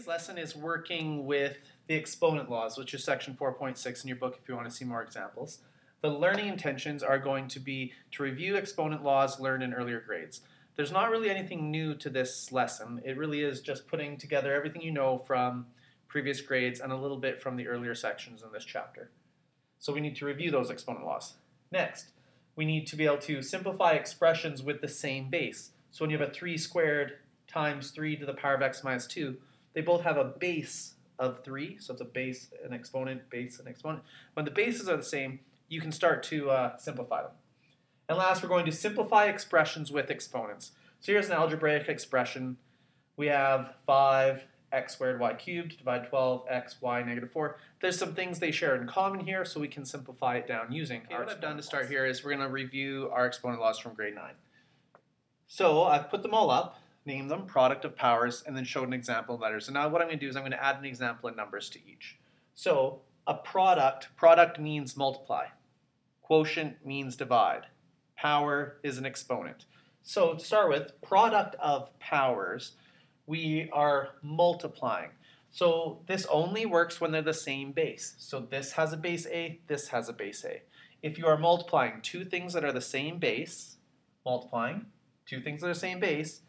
Today's lesson is working with the exponent laws, which is section 4.6 in your book if you want to see more examples. The learning intentions are going to be to review exponent laws learned in earlier grades. There's not really anything new to this lesson. It really is just putting together everything you know from previous grades and a little bit from the earlier sections in this chapter. So we need to review those exponent laws. Next, we need to be able to simplify expressions with the same base. So when you have a 3 squared times 3 to the power of x minus 2, they both have a base of 3, so it's a base, an exponent, base, and exponent. When the bases are the same, you can start to uh, simplify them. And last, we're going to simplify expressions with exponents. So here's an algebraic expression. We have 5 x squared y cubed divide 12 x y negative 4. There's some things they share in common here, so we can simplify it down using okay, What I've done to start here is we're going to review our exponent laws from grade 9. So I've put them all up, named them product of powers, and then showed an example in letters. And now what I'm going to do is I'm going to add an example in numbers to each. So a product, product means multiply. Quotient means divide. Power is an exponent. So to start with, product of powers, we are multiplying. So this only works when they're the same base. So this has a base A, this has a base A. If you are multiplying two things that are the same base, multiplying two things that are the same base,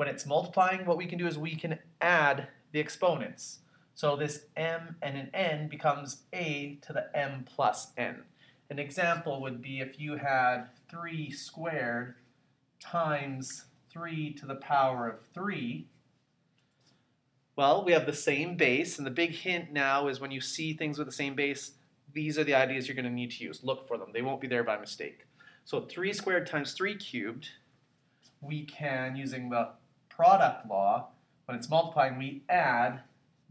when it's multiplying, what we can do is we can add the exponents. So this m and an n becomes a to the m plus n. An example would be if you had 3 squared times 3 to the power of 3. Well, we have the same base, and the big hint now is when you see things with the same base, these are the ideas you're going to need to use. Look for them. They won't be there by mistake. So 3 squared times 3 cubed, we can, using the product law, when it's multiplying, we add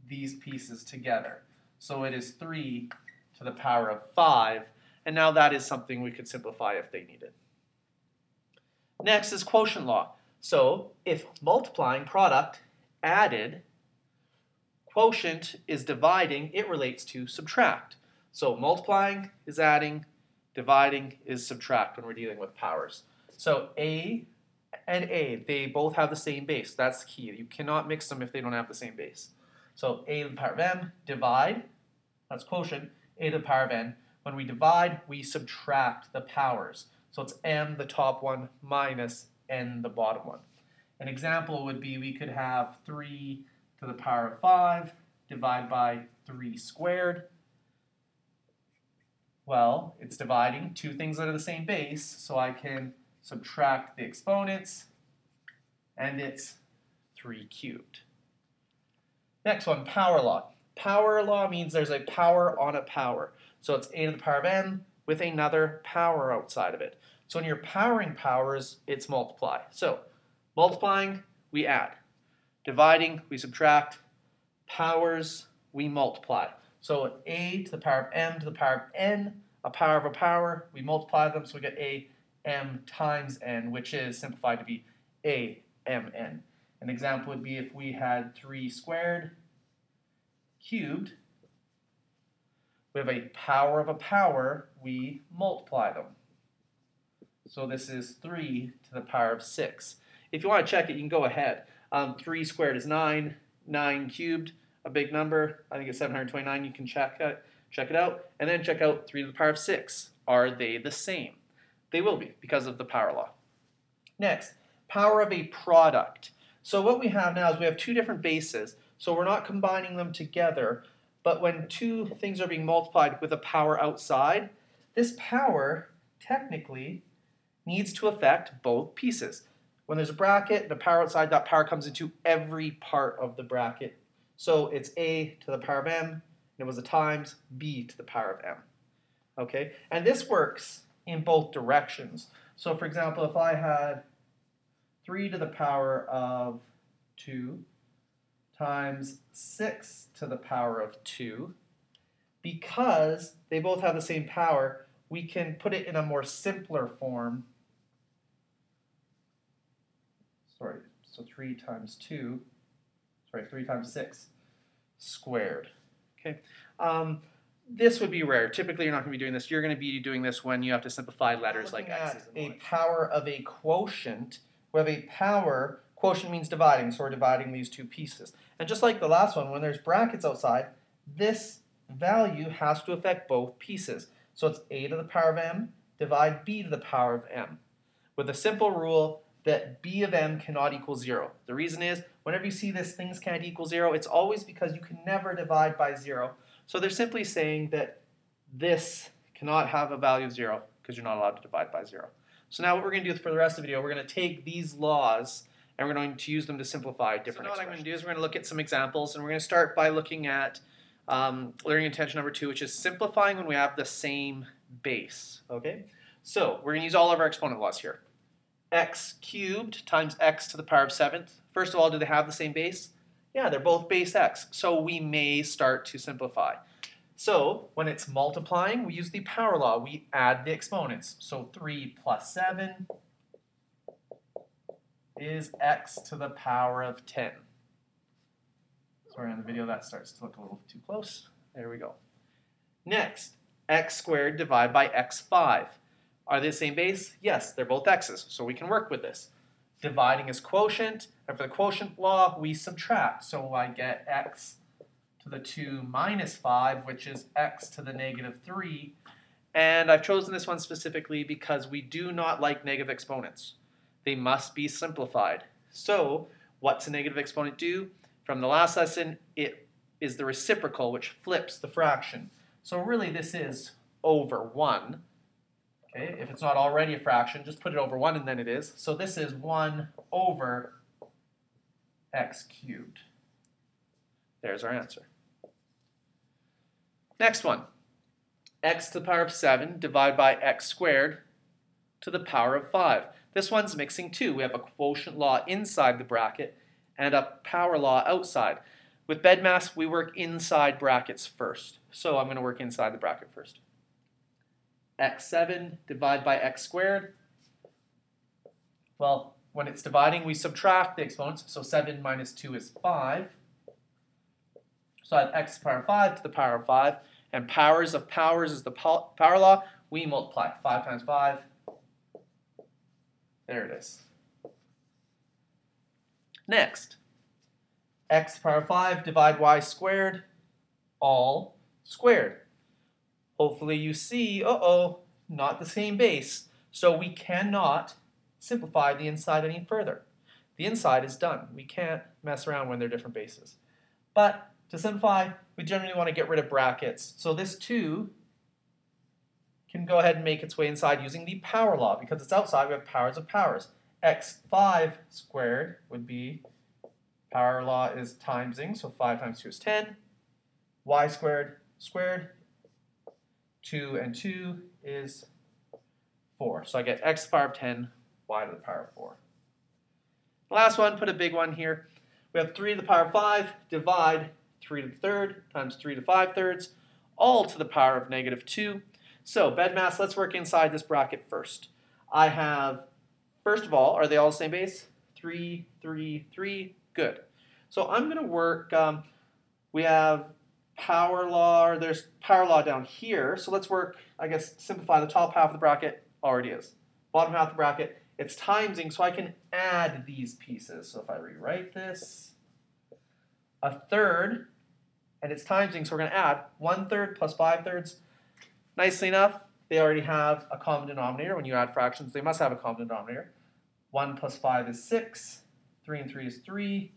these pieces together. So it is 3 to the power of 5, and now that is something we could simplify if they needed. Next is quotient law. So if multiplying product added, quotient is dividing, it relates to subtract. So multiplying is adding, dividing is subtract when we're dealing with powers. So A and A, they both have the same base. That's key. You cannot mix them if they don't have the same base. So A to the power of m, divide, that's quotient, A to the power of n, when we divide, we subtract the powers. So it's m, the top one, minus n, the bottom one. An example would be we could have 3 to the power of 5 divided by 3 squared. Well, it's dividing two things that are the same base, so I can subtract the exponents, and it's 3 cubed. Next one, power law. Power law means there's a power on a power. So it's a to the power of n with another power outside of it. So when you're powering powers, it's multiply. So multiplying, we add. Dividing, we subtract. Powers, we multiply. So a to the power of m to the power of n, a power of a power, we multiply them, so we get a m times n, which is simplified to be a m n. An example would be if we had 3 squared cubed, we have a power of a power, we multiply them. So this is 3 to the power of 6. If you want to check it, you can go ahead. Um, 3 squared is 9, 9 cubed, a big number. I think it's 729. You can check it, check it out. And then check out 3 to the power of 6. Are they the same? They will be because of the power law. Next, power of a product. So what we have now is we have two different bases. So we're not combining them together, but when two things are being multiplied with a power outside, this power technically needs to affect both pieces. When there's a bracket, the power outside, that power comes into every part of the bracket. So it's a to the power of m, and it was a times b to the power of m. Okay, and this works in both directions. So for example, if I had 3 to the power of 2 times 6 to the power of 2. Because they both have the same power, we can put it in a more simpler form. Sorry, so 3 times 2, sorry, 3 times 6 squared. Okay. Um, this would be rare. Typically, you're not going to be doing this. You're going to be doing this when you have to simplify letters like x's and a power of a quotient. We have a power Quotient means dividing, so we're dividing these two pieces. And just like the last one, when there's brackets outside, this value has to affect both pieces. So it's a to the power of m divide b to the power of m. With a simple rule that b of m cannot equal 0. The reason is, whenever you see this things can't equal 0, it's always because you can never divide by 0. So they're simply saying that this cannot have a value of 0 because you're not allowed to divide by 0. So now what we're going to do for the rest of the video, we're going to take these laws and we're going to use them to simplify different so what I'm going to do is we're going to look at some examples and we're going to start by looking at um, learning intention number two, which is simplifying when we have the same base. Okay, so we're going to use all of our exponent laws here. x cubed times x to the power of seventh. First of all, do they have the same base? Yeah, they're both base x, so we may start to simplify. So when it's multiplying, we use the power law. We add the exponents. So 3 plus 7 is x to the power of 10. Sorry, on the video that starts to look a little too close. There we go. Next, x squared divided by x5. Are they the same base? Yes, they're both x's, so we can work with this. Dividing is quotient, and for the quotient law, we subtract. So I get x to the 2 minus 5, which is x to the negative 3. And I've chosen this one specifically because we do not like negative exponents. They must be simplified. So what's a negative exponent do? From the last lesson, it is the reciprocal, which flips the fraction. So really this is over 1. Okay, if it's not already a fraction, just put it over 1 and then it is. So this is 1 over x cubed. There's our answer. Next one. x to the power of 7 divided by x squared to the power of 5. This one's mixing two. We have a quotient law inside the bracket and a power law outside. With BEDMAS, we work inside brackets first. So I'm going to work inside the bracket first. X7 divided by x squared. Well, when it's dividing, we subtract the exponents. So 7 minus 2 is 5. So I have x to the power of 5 to the power of 5. And powers of powers is the power law. We multiply 5 times 5. There it is. Next, x to the power of 5 divide y squared, all squared. Hopefully you see, uh-oh, not the same base. So we cannot simplify the inside any further. The inside is done. We can't mess around when they're different bases. But to simplify, we generally want to get rid of brackets. So this 2 can go ahead and make its way inside using the power law. Because it's outside, we have powers of powers x5 squared would be, power law is timesing, so 5 times 2 is 10. y squared squared, 2 and 2 is 4. So I get x to the power of 10, y to the power of 4. last one, put a big one here. We have 3 to the power of 5, divide 3 to the third times 3 to 5 thirds, all to the power of negative 2. So, BEDMAS, let's work inside this bracket first. I have First of all, are they all the same base? Three, three, three. Good. So I'm going to work, um, we have power law, or there's power law down here. So let's work, I guess, simplify the top half of the bracket, already is. Bottom half of the bracket, it's timesing, so I can add these pieces. So if I rewrite this, a third, and it's timesing, so we're going to add one third plus five thirds. Nicely enough, they already have a common denominator. When you add fractions, they must have a common denominator. 1 plus 5 is 6. 3 and 3 is 3.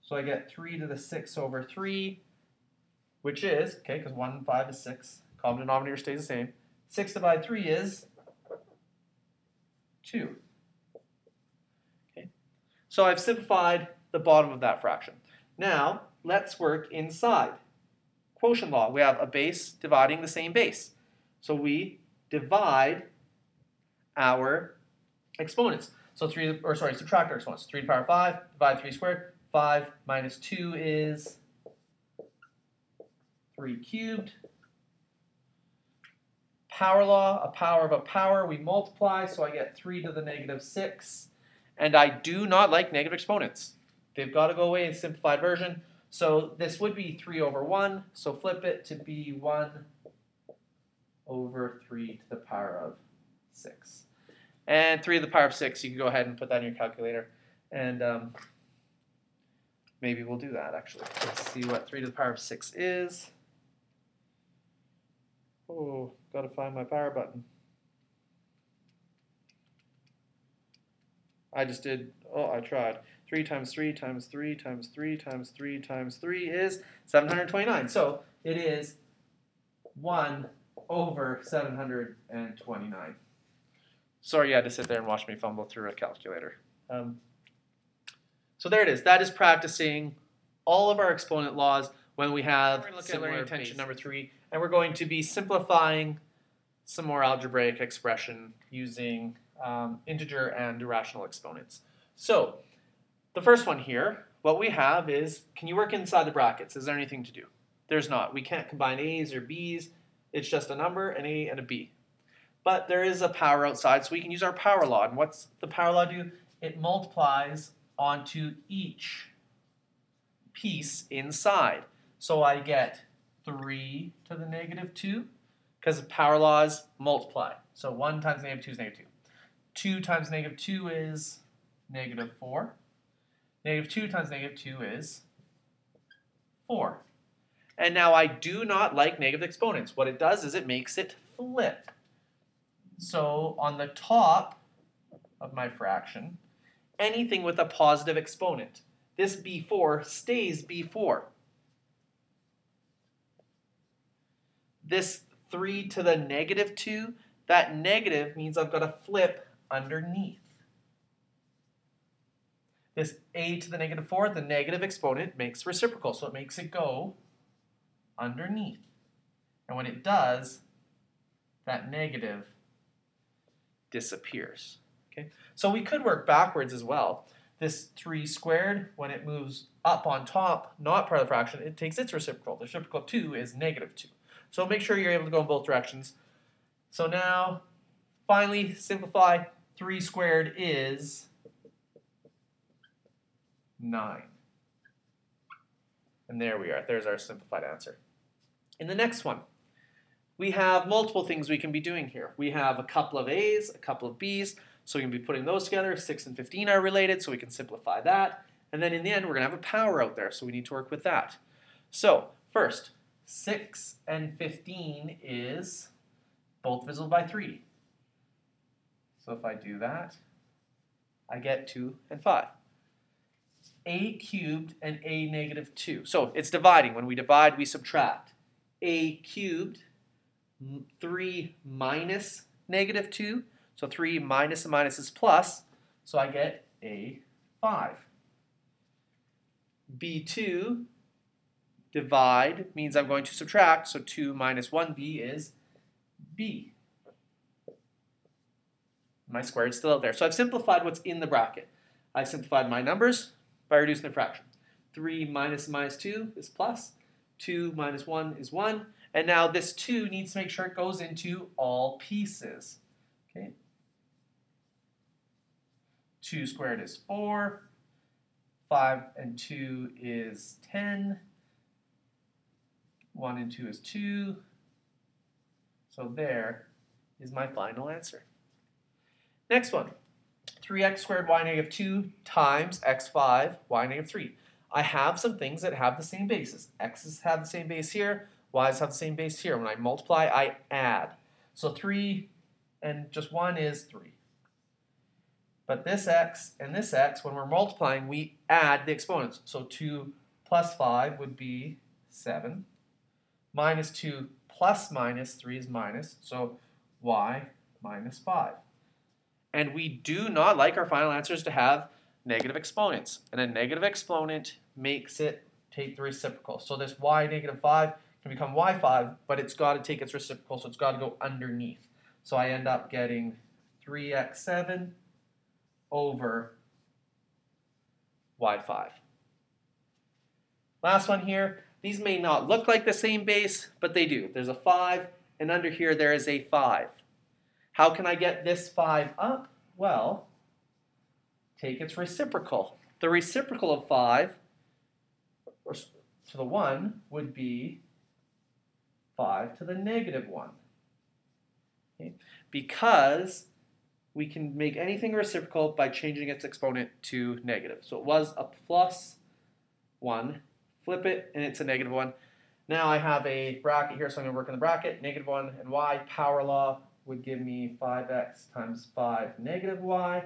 So I get 3 to the 6 over 3, which is, okay, because 1 and 5 is 6. Common denominator stays the same. 6 divided 3 is 2. Okay. So I've simplified the bottom of that fraction. Now, let's work inside. Quotient law. We have a base dividing the same base. So we divide our exponents. So 3, or sorry, subtract our exponents. 3 to the power of 5, divide 3 squared. 5 minus 2 is 3 cubed. Power law, a power of a power, we multiply, so I get 3 to the negative 6. And I do not like negative exponents. They've got to go away in simplified version. So this would be 3 over 1, so flip it to be 1 over 3 to the power of 6. And 3 to the power of 6, you can go ahead and put that in your calculator. And um, maybe we'll do that actually. Let's see what 3 to the power of 6 is. Oh, gotta find my power button. I just did, oh, I tried. 3 times 3 times 3 times 3 times 3 times 3 is 729. So it is 1 over 729. Sorry you had to sit there and watch me fumble through a calculator. Um, so there it is. That is practicing all of our exponent laws when we have similar intention number three, and we're going to be simplifying some more algebraic expression using um, integer and irrational exponents. So the first one here, what we have is, can you work inside the brackets? Is there anything to do? There's not. We can't combine A's or B's. It's just a number, an A and a B. But there is a power outside, so we can use our power law. And what's the power law do? It multiplies onto each piece inside. So I get 3 to the negative 2, because the power laws multiply. So 1 times negative 2 is negative 2. 2 times negative 2 is negative 4. Negative 2 times negative 2 is 4. And now I do not like negative exponents. What it does is it makes it flip. So on the top of my fraction, anything with a positive exponent. This b4 stays b4. This 3 to the negative 2, that negative means I've got to flip underneath. This a to the negative 4, the negative exponent makes reciprocal, so it makes it go underneath. And when it does, that negative disappears. Okay, So we could work backwards as well. This 3 squared, when it moves up on top, not part of the fraction, it takes its reciprocal. The reciprocal of 2 is negative 2. So make sure you're able to go in both directions. So now, finally, simplify. 3 squared is 9. And there we are. There's our simplified answer. In the next one, we have multiple things we can be doing here. We have a couple of A's, a couple of B's, so we can be putting those together. 6 and 15 are related, so we can simplify that. And then in the end, we're going to have a power out there, so we need to work with that. So first, 6 and 15 is both divisible by 3. So if I do that, I get 2 and 5. a cubed and a negative 2. So it's dividing. When we divide, we subtract. a cubed 3 minus negative 2. So 3 minus a minus is plus. So I get a 5. b2 divide means I'm going to subtract. So 2 minus 1b is b. My square is still out there. So I've simplified what's in the bracket. I've simplified my numbers by reducing the fraction. 3 minus minus 2 is plus. 2 minus 1 is 1. And now this 2 needs to make sure it goes into all pieces. Okay. 2 squared is 4. 5 and 2 is 10. 1 and 2 is 2. So there is my final answer. Next one. 3x squared y negative 2 times x5 y negative 3. I have some things that have the same basis. x's have the same base here, y's have the same base here. When I multiply, I add. So 3 and just 1 is 3. But this x and this x, when we're multiplying, we add the exponents. So 2 plus 5 would be 7. Minus 2 plus minus 3 is minus, so y minus 5. And we do not like our final answers to have negative exponents. And a negative exponent makes it take the reciprocal. So this y negative 5 can become y5, but it's got to take its reciprocal, so it's got to go underneath. So I end up getting 3x7 over y5. Last one here. These may not look like the same base, but they do. There's a 5, and under here there is a 5. How can I get this 5 up? Well, take its reciprocal. The reciprocal of 5 to the 1 would be 5 to the negative 1. Okay? Because we can make anything reciprocal by changing its exponent to negative. So it was a plus 1, flip it, and it's a negative 1. Now I have a bracket here, so I'm going to work in the bracket, negative 1 and y. Power law would give me 5x times 5 negative y.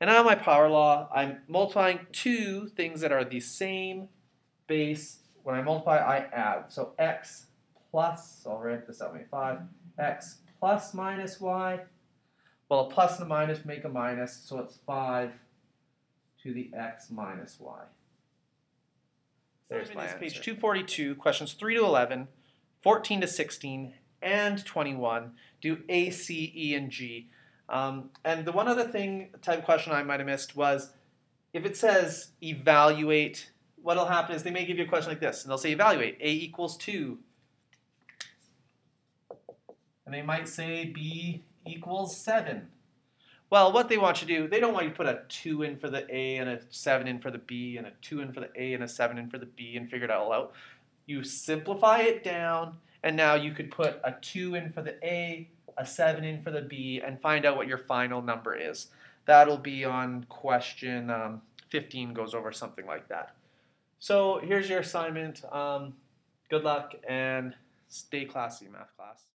And now my power law, I'm multiplying two things that are the same base. When I multiply, I add. So x plus, I'll write this out, 5, x plus minus y. Well, a plus and a minus make a minus, so it's 5 to the x minus y. There's my answer. Page 242, questions 3 to 11, 14 to 16, and 21 do A, C, E, and G. Um, and the one other thing, type question I might have missed was if it says evaluate, what'll happen is they may give you a question like this, and they'll say evaluate, A equals 2. And they might say B equals 7. Well, what they want you to do, they don't want you to put a 2 in for the A and a 7 in for the B and a 2 in for the A and a 7 in for the B and figure it all out. You simplify it down, and now you could put a 2 in for the A, a 7 in for the B, and find out what your final number is. That'll be on question um, 15 goes over something like that. So here's your assignment. Um, good luck and stay classy, math class.